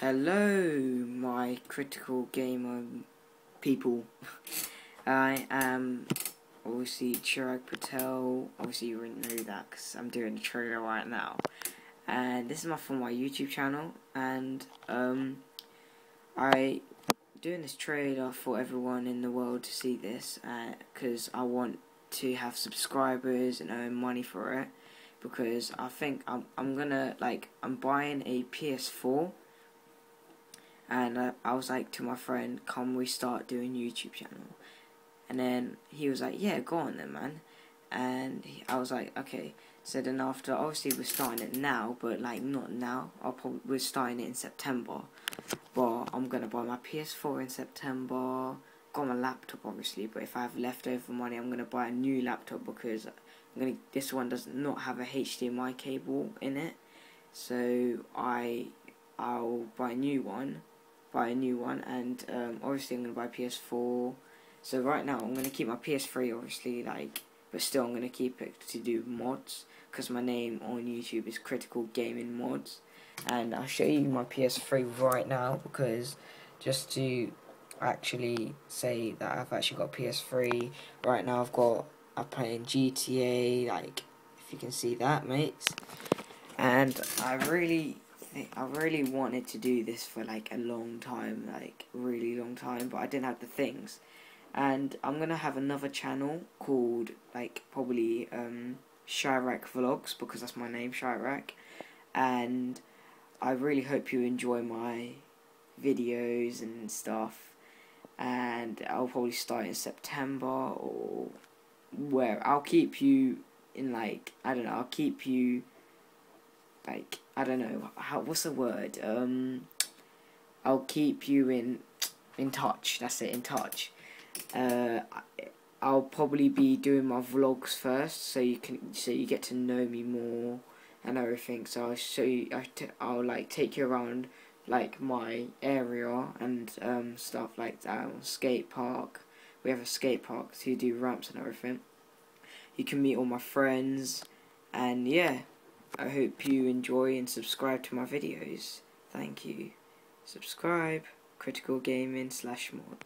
Hello, my critical gamer people. I am obviously Chirag Patel. Obviously, you wouldn't know that because I'm doing a trailer right now. And this is my from my YouTube channel, and um, I doing this trailer for everyone in the world to see this, because uh, I want to have subscribers and earn money for it. Because I think I'm I'm gonna like I'm buying a PS4 and uh, I was like to my friend, "Can we start doing YouTube channel?" And then he was like, "Yeah, go on then, man." And he, I was like, "Okay." So then after, obviously we're starting it now, but like not now. I'll probably we're starting it in September, but I'm gonna buy my PS4 in September. Got my laptop obviously, but if I have leftover money, I'm gonna buy a new laptop because I'm gonna. This one does not have a HDMI cable in it, so I I'll buy a new one buy a new one, and um, obviously I'm gonna buy PS4. So right now I'm gonna keep my PS3, obviously, like, but still I'm gonna keep it to do mods because my name on YouTube is Critical Gaming Mods, and I'll show you my PS3 right now because just to actually say that I've actually got PS3 right now. I've got I'm playing GTA, like if you can see that, mates, and I really I really wanted to do this for like a long time, like really long time, but I didn't have the things. And I'm gonna have another channel called like probably um Chirag Vlogs because that's my name, Chirag. And I really hope you enjoy my videos and stuff. And I'll probably start in September or where I'll keep you in like I don't know, I'll keep you like I don't know how what's the word? Um I'll keep you in in touch. That's it in touch. Uh I'll probably be doing my vlogs first so you can so you get to know me more and everything. So I'll show you I t I'll like take you around like my area and um stuff like that. Skate park. We have a skate park to do ramps and everything. You can meet all my friends and yeah I hope you enjoy and subscribe to my videos. Thank you. Subscribe, Critical Gaming slash mods.